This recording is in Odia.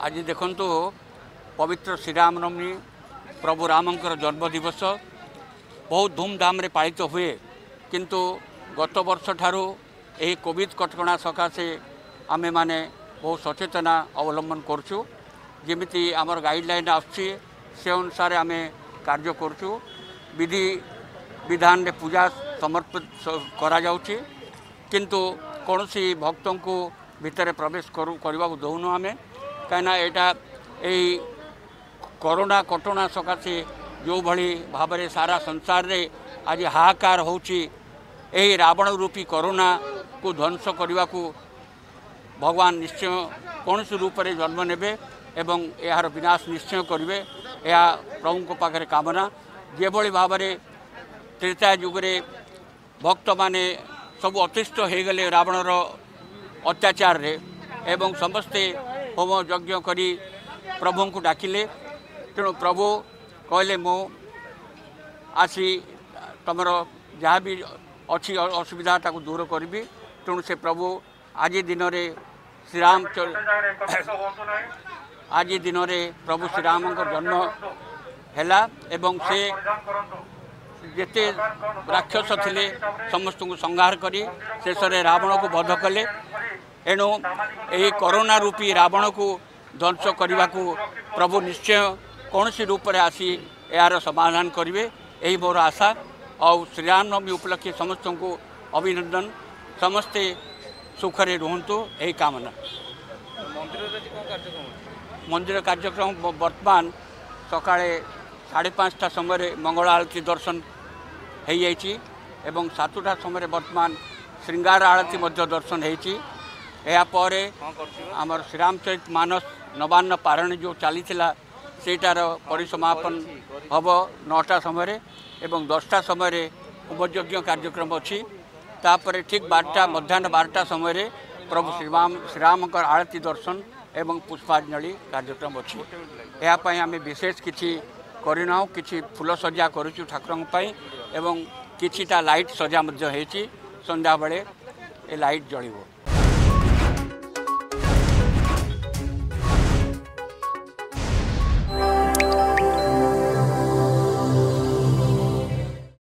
ଆଜି ଦେଖନ୍ତୁ ପବିତ୍ର ଶ୍ରୀରାମ ନବମୀ ପ୍ରଭୁ ରାମଙ୍କର ଜନ୍ମ ଦିବସ ବହୁତ ଧୁମଧାମରେ ପାଳିତ ହୁଏ କିନ୍ତୁ ଗତ ବର୍ଷ ଠାରୁ ଏହି କୋଭିଡ଼ କଟକଣା ସକାଶେ ଆମେମାନେ ବହୁ ସଚେତନା ଅବଲମ୍ବନ କରୁଛୁ ଯେମିତି ଆମର ଗାଇଡ଼ଲାଇନ୍ ଆସୁଛି ସେ ଅନୁସାରେ ଆମେ କାର୍ଯ୍ୟ କରୁଛୁ ବିଧି ବିଧାନରେ ପୂଜା ସମର୍ପିତ ସ- କରାଯାଉଛି କିନ୍ତୁ କୌଣସି ଭକ୍ତଙ୍କୁ ଭିତରେ ପ୍ରବେଶ କରୁ କରିବାକୁ ଦେଉନୁ ଆମେ କାହିଁକିନା ଏଇଟା ଏଇ କରୋନା କଟଣା ସକାଶେ ଯେଉଁଭଳି ଭାବରେ ସାରା ସଂସାରରେ ଆଜି ହାହାକାର ହେଉଛି ଏହି ରାବଣ ରୂପୀ କରୋନାକୁ ଧ୍ୱଂସ କରିବାକୁ ଭଗବାନ ନିଶ୍ଚୟ କୌଣସି ରୂପରେ ଜନ୍ମ ନେବେ ଏବଂ ଏହାର ବିନାଶ ନିଶ୍ଚୟ କରିବେ। ଏହା ପ୍ରଭୁଙ୍କ ପାଖରେ କାମନା। ଯେଭଳି ଭାବରେ ତ୍ରେତା ଯୁଗରେ ଭକ୍ତମାନେ ସବୁ ଅତିଷ୍ଠ ହୋଇଗଲେ ରାବଣର ଅତ୍ୟାଚାରରେ ଏବଂ ସମସ୍ତେ ହୋମ ଯଜ୍ଞ କରି ପ୍ରଭୁଙ୍କୁ ଡାକିଲେ। ତେଣୁ ପ୍ରଭୁ କହିଲେ ମୁଁ ଆସି ତୁମର ଯାହା ବି ଅଛି ଅସୁବିଧା ତାକୁ ଦୂର କରିବି। ତେଣୁ ସେ ପ୍ରଭୁ ଆଜି ଦିନରେ ଶ୍ରୀରାମ ଆଜି ଦିନରେ ପ୍ରଭୁ ଶ୍ରୀରାମଙ୍କ ଜନ୍ମ ହେଲା ଏବଂ ସେ ଯେତେ ରାକ୍ଷସ ଥିଲେ ସମସ୍ତଙ୍କୁ ସଂହାର କରି ଶେଷରେ ରାବଣକୁ ବଧ କଲେ। ଏଣୁ ଏହି କରୋନା ରୂପୀ ରାବଣକୁ ଧ୍ୱଂସ କରିବାକୁ ପ୍ରଭୁ ନିଶ୍ଚୟ କୌଣସି ରୂପରେ ଆସି ଏହାର ସମାଧାନ କରିବେ ଏହି ମୋର ଆଶା। ଆଉ ଶ୍ରୀରାମ ନବମୀ ଉପଲକ୍ଷେ ସମସ୍ତଙ୍କୁ ଅଭିନନ୍ଦନ। ସମସ୍ତେ ସୁଖରେ ରୁହନ୍ତୁ ଏହି କାମନା। ମନ୍ଦିର କାର୍ଯ୍ୟକ୍ରମ ବର୍ତ୍ତମାନ ସକାଳେ ସାଢ଼େ ପାଞ୍ଚଟା ସମୟରେ ମଙ୍ଗଳ ଆଳତୀ ଦର୍ଶନ ହୋଇଯାଇଛି ଏବଂ ସାତଟା ସମୟରେ ବର୍ତ୍ତମାନ ଶୃଙ୍ଗାର ଆଳତୀ ମଧ୍ୟ ଦର୍ଶନ ହୋଇଛି। ଏହାପରେ କ'ଣ କରୁଛି? ଆମର ଶ୍ରୀରାମଚରିତ ମାନସ ନବାନ୍ନ ପାରାୟଣ ଯେଉଁ ଚାଲିଥିଲା ସେଇଟାର ପରିସମାପନ ହେବ ନଅଟା ସମୟରେ ଏବଂ ଦଶଟା ସମୟରେ ହୋମଯଜ୍ଞ କାର୍ଯ୍ୟକ୍ରମ ଅଛି। ତାପରେ ଠିକ୍ ବାରଟା ମଧ୍ୟାହ୍ନ ବାରଟା ସମୟରେ ପ୍ରଭୁ ଶ୍ରୀରାମ ଶ୍ରୀରାମଙ୍କର ଆଳତୀ ଦର୍ଶନ ଏବଂ ପୁଷ୍ପାଞ୍ଜଳି କାର୍ଯ୍ୟକ୍ରମ ଅଛି। ଏହା ପାଇଁ ଆମେ ବିଶେଷ କିଛି କରିନାହୁଁ କିଛି ଫୁଲ ସଜା କରୁଛୁ ଠାକୁରଙ୍କ ପାଇଁ ଏବଂ କିଛିଟା ଲାଇଟ୍ ସଜା ମଧ୍ୟ ହେଇଛି। ସନ୍ଧ୍ୟାବେଳେ ଏ ଲାଇଟ୍ ଜଳିବ।